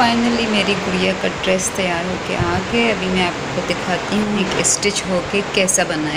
Finally मेरी गुड़िया का ड्रेस तैयार होके आ गए अभी मैं आपको दिखाती हूँ एक स्टिच होके कैसा बना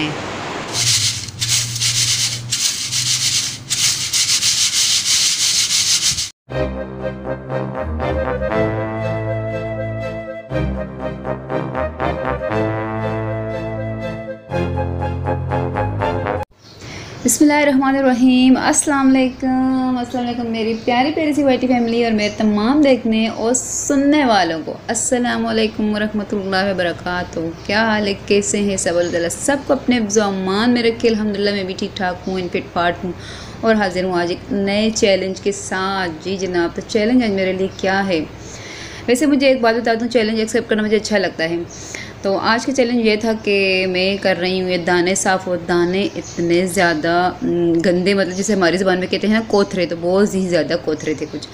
बसमीम अस्सलाम वालेकुम मेरी प्यारी प्यारी सी वाइटी फैमिली और मेरे तमाम देखने और सुनने वालों को। अस्सलाम वालेकुम रहमतुल्लाहि व बरकातहू क्या हाल है? कैसे हैं सब? अल्लाह सबको अपने मान में रखे। अल्हम्दुलिल्लाह, मैं भी ठीक ठाक हूँ इन फिट फाट हूँ और हाजिर हूँ आज एक नए चैलेंज के साथ। जी जनाब तो चैलेंज आज मेरे लिए क्या है? वैसे मुझे एक बात बता दूँ चैलेंज एक्सेप्ट करना मुझे अच्छा लगता है। तो आज का चैलेंज ये था कि मैं कर रही हूँ, ये दाने साफ़ और दाने इतने ज़्यादा गंदे मतलब जैसे हमारी ज़बान में कहते हैं ना, कोथरे तो बहुत ही ज़्यादा कोथरे थे कुछ।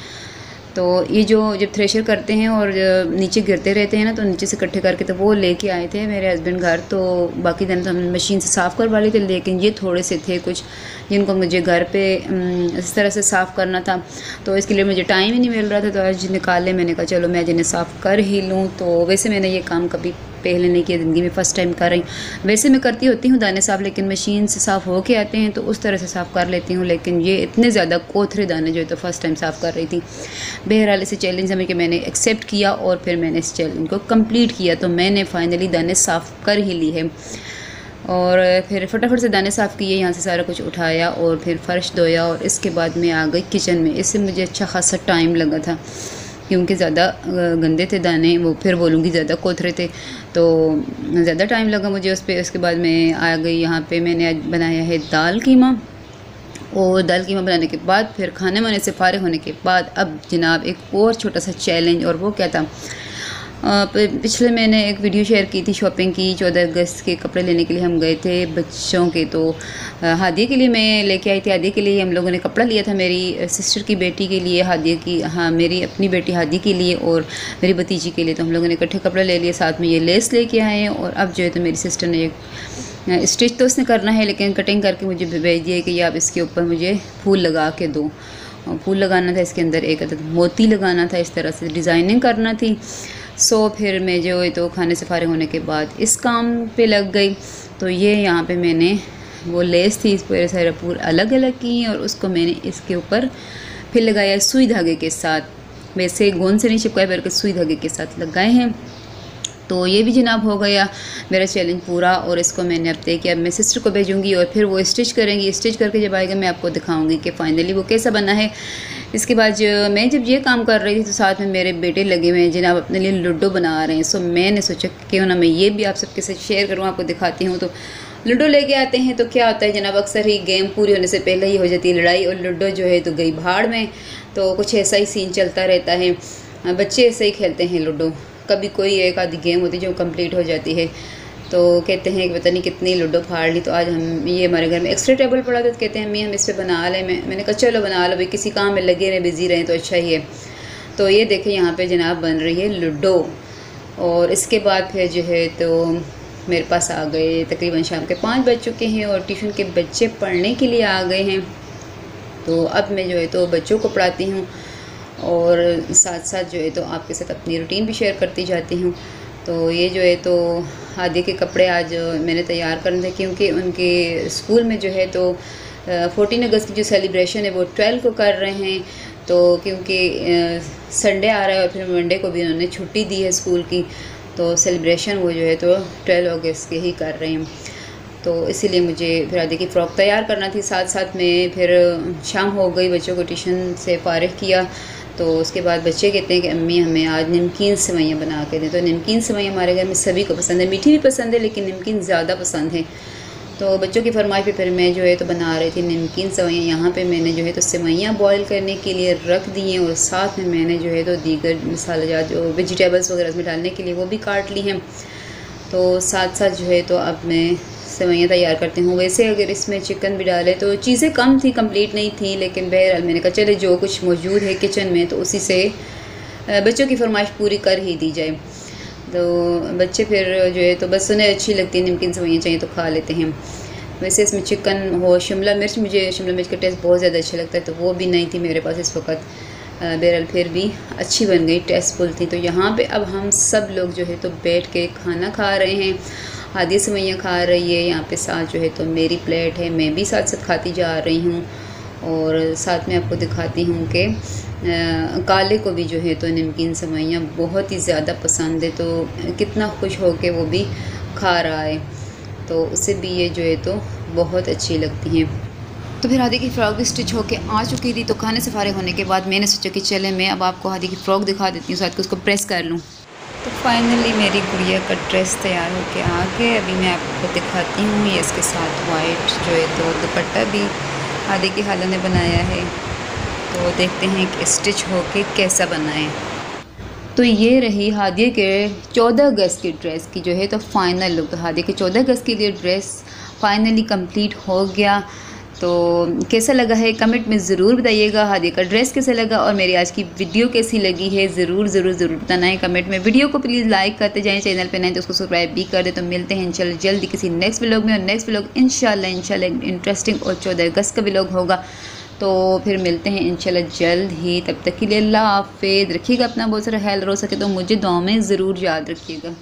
तो ये जो, जब थ्रेशर करते हैं और नीचे गिरते रहते हैं ना तो नीचे से इकट्ठे करके तो वो लेके आए थे मेरे हस्बैंड घर तो बाकी दिन तो हम मशीन से साफ़ करवा थे, लेकिन ये थोड़े से थे कुछ जिनको मुझे घर पे इस तरह से साफ़ करना था। तो इसके लिए मुझे टाइम ही नहीं मिल रहा था तो आज निकाले, मैंने कहा, चलो मैं जिन्हें साफ़ कर ही लूँ। तो वैसे मैंने ये काम कभी पहले नहीं किया, ज़िंदगी में फ़र्स्ट टाइम कर रही हूँ। वैसे मैं करती होती हूँ दाने साफ़, लेकिन मशीन से साफ़ हो के आते हैं तो उस तरह से साफ़ कर लेती हूँ। लेकिन ये इतने ज़्यादा कोथरे दाने जो है तो फ़र्स्ट टाइम साफ़ कर रही थी। बहरहाल इसे चैलेंज हमें कि मैंने एक्सेप्ट किया और फिर मैंने इस चैलेंज को कंप्लीट किया तो मैंने फ़ाइनली दाने साफ़ कर ही ली है। और फिर फटाफट से दाने साफ़ किए, यहाँ से सारा कुछ उठाया और फिर फ़र्श धोया और इसके बाद मैं आ गई किचन में। इससे मुझे अच्छा खासा टाइम लगा था। क्योंकि ज़्यादा गंदे थे दाने, वो फिर बोलूँगी ज़्यादा कोथरे थे। तो ज़्यादा टाइम लगा मुझे उस पर उसके बाद मैं आ गई यहाँ पे, मैंने आज बनाया है दाल कीमा। और दाल कीमा बनाने के बाद, फिर खाने वाने से फारे होने के बाद, अब जनाब एक और छोटा सा चैलेंज और वो क्या था? पिछले मैंने एक वीडियो शेयर की थी शॉपिंग की, चौदह अगस्त के कपड़े लेने के लिए हम गए थे बच्चों के तो हादिया के लिए मैं लेके आई थी। हादिया के लिए हम लोगों ने कपड़ा लिया था मेरी सिस्टर की बेटी के लिए, हादिया की हाँ मेरी अपनी बेटी हादिया के लिए और मेरी भतीजी के लिए तो हम लोगों ने इकट्ठे कपड़े ले लिए, साथ में ये लेस लेके आए हैं और अब जो है तो मेरी सिस्टर ने एक स्टिच तो उसने करना है, लेकिन कटिंग करके मुझे भेज दिया कि आप इसके ऊपर मुझे फूल लगा के दो। फूल लगाना था, इसके अंदर एक मोती लगाना था, इस तरह से डिज़ाइनिंग करना थी। सो फिर मैं जो है तो खाने से फारे होने के बाद इस काम पे लग गई। तो ये यहाँ पे मैंने वो लेस थी, इस पूरे सारे पूरे अलग अलग की और उसको मैंने इसके ऊपर फिर लगाया सुई धागे के साथ। वैसे गोंद से नहीं चिपकाए, बल्कि सुई धागे के साथ लगाए हैं। तो ये भी जनाब हो गया मेरा चैलेंज पूरा और इसको मैंने अब तय किया मैं सिस्टर को भेजूँगी और फिर वो स्टिच करेंगी। स्टिच करके जब आएगा मैं आपको दिखाऊँगी कि फ़ाइनली वो कैसा बना है। इसके बाद मैं जब ये काम कर रही थी तो साथ में मेरे बेटे लगे हुए हैं, जिन्हें अपने लिए लूडो बना रहे हैं। सो मैंने सोचा क्यों ना मैं ये भी आप सबके साथ शेयर करूँ, आपको दिखाती हूँ। तो लूडो लेके आते हैं तो क्या होता है जनाब, अक्सर ही गेम पूरी होने से पहले ही हो जाती है लड़ाई और लूडो जो है तो गई भाड़ में। तो कुछ ऐसा ही सीन चलता रहता है। बच्चे ऐसे ही खेलते हैं लूडो। कभी कोई एक आधी गेम होती है जो कंप्लीट हो जाती है तो कहते हैं कि पता नहीं कितनी लूडो फाड़ ली तो आज हम ये हमारे घर में एक्स्ट्रा टेबल पड़ा था तो कहते हैं, मम्मी, हम इस पर बना लें। मैं, मैंने कहा, चलो बना लो भाई, किसी काम में लगे रहें बिज़ी रहें तो अच्छा ही है। तो ये देखें यहाँ पे जनाब बन रही है लूडो, और इसके बाद फिर जो है तो मेरे पास आ गए, तकरीबन शाम के पाँच बज चुके हैं, और ट्यूशन के बच्चे पढ़ने के लिए आ गए हैं। तो अब मैं जो है तो बच्चों को पढ़ाती हूँ और साथ साथ जो है तो आपके साथ अपनी रूटीन भी शेयर करती जाती हूँ। तो ये जो है तो आदि के कपड़े आज मैंने तैयार करने थे क्योंकि उनके स्कूल में जो है तो फोर्टीन अगस्त की जो सेलिब्रेशन है वो ट्वेल्व को कर रहे हैं। तो क्योंकि संडे आ रहा है और फिर मंडे को भी उन्होंने छुट्टी दी है स्कूल की तो सेलिब्रेशन वो जो है तो ट्वेल्व अगस्त के ही कर रहे हैं। तो इसीलिए मुझे फिर आदि की फ़्रॉक तैयार करना थी। साथ साथ में फिर शाम हो गई, बच्चों को ट्यूशन से फारग किया। तो उसके बाद बच्चे कहते हैं कि, अम्मी, हमें आज नमकीन सेवैयाँ बना के दें। तो नमकीन सेवैयाँ हमारे घर में सभी को पसंद है। मीठी भी पसंद है, लेकिन नमकीन ज़्यादा पसंद है। तो बच्चों की फरमाइश पे फिर मैं जो है तो बना रही थी नमकीन सेवैयाँ यहाँ पे मैंने जो है तो सेवैयाँ बॉईल करने के लिए रख दी हैं और साथ में मैंने जो है तो दीगर मसाला जो वेजिटेबल्स वगैरह उसमें डालने के लिए वो भी काट ली हैं। तो साथ साथ जो है तो अब मैं सेवैयाँ तैयार करती हूँ। वैसे अगर इसमें चिकन भी डाले तो चीज़ें कम थी कंप्लीट नहीं थी, लेकिन बहरहाल मैंने कहा, चले जो कुछ मौजूद है किचन में तो उसी से बच्चों की फरमाइश पूरी कर ही दी जाए। तो बच्चे फिर जो है तो बस उन्हें अच्छी लगती है, नमकीन सेवैयाँ चाहिए तो खा लेते हैं। वैसे इसमें चिकन हो, शिमला मिर्च, मुझे शिमला मिर्च का टेस्ट बहुत ज़्यादा अच्छा लगता है तो वो भी नहीं थी मेरे पास इस वक्त। बहरहाल फिर भी अच्छी बन गई टेस्टफुल थी। तो यहाँ पे अब हम सब लोग जो है तो बैठ के खाना खा रहे हैं। हादिया सवैयाँ खा रही है, यहाँ पे साथ जो है तो मेरी प्लेट है, मैं भी साथ साथ खाती जा रही हूँ और साथ में आपको दिखाती हूँ कि काले को भी जो है तो नमकीन सवैयाँ बहुत ही ज़्यादा पसंद है तो कितना खुश हो के वो भी खा रहा है तो उसे भी ये जो है तो बहुत अच्छी लगती हैं। तो फिर हादी की फ़्रॉक स्टिच होके आ चुकी थी तो खाने से फारे होने के बाद मैंने सोचा कि चले मैं अब आपको हादी की फ़्रॉक दिखा देती हूँ, साथ के उसको प्रेस कर लूँ। तो फाइनली मेरी गुड़िया का ड्रेस तैयार होके आ गए अभी मैं आपको दिखाती हूँ, ये इसके साथ वाइट जो है तो दुपट्टा भी हादी की खाला ने बनाया है। तो देखते हैं कि स्टिच होके कैसा बना है। तो ये रही हादिया के चौदह अगस्त की ड्रेस की जो है तो फाइनल लुक हादिया के चौदह अगस्त के लिए ड्रेस फाइनली कंप्लीट हो गया। तो कैसा लगा है? कमेंट में ज़रूर बताइएगा। हादी का ड्रेस कैसा लगा? और मेरी आज की वीडियो कैसी लगी है? ज़रूर ज़रूर ज़रूर बताना है कमेंट में। वीडियो को प्लीज़ लाइक करते जाएँ चैनल पे नहीं तो उसको सब्सक्राइब भी कर दे। तो मिलते हैं इंशाल्लाह जल्दी किसी नेक्स्ट व्लॉग में। और नेक्स्ट व्लॉग इंशाल्लाह इंशाल्लाह इंटरेस्टिंग और चौदह अगस्त का व्लॉग होगा। तो फिर मिलते हैं इंशाल्लाह जल्द ही। तब तक के लिए अल्लाह हाफिज़। रखिएगा अपना बहुत सारा हेल्थ रो सके तो मुझे दुआ में ज़रूर याद रखिएगा।